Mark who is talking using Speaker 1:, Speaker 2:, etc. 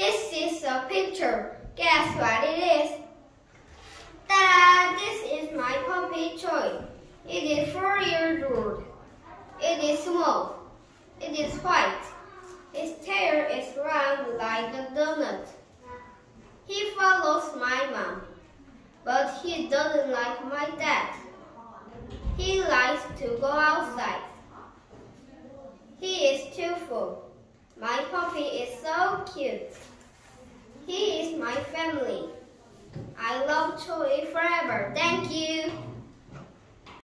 Speaker 1: This is a picture. Guess what it is? Ta-da! This is my puppy Choi. It is four years old. It is small. It is white. Its tail is round like a donut. He follows my mom, but he doesn't like my dad. He likes to go outside. He is cheerful. My puppy is so cute. Family. I love Choi forever. Thank you.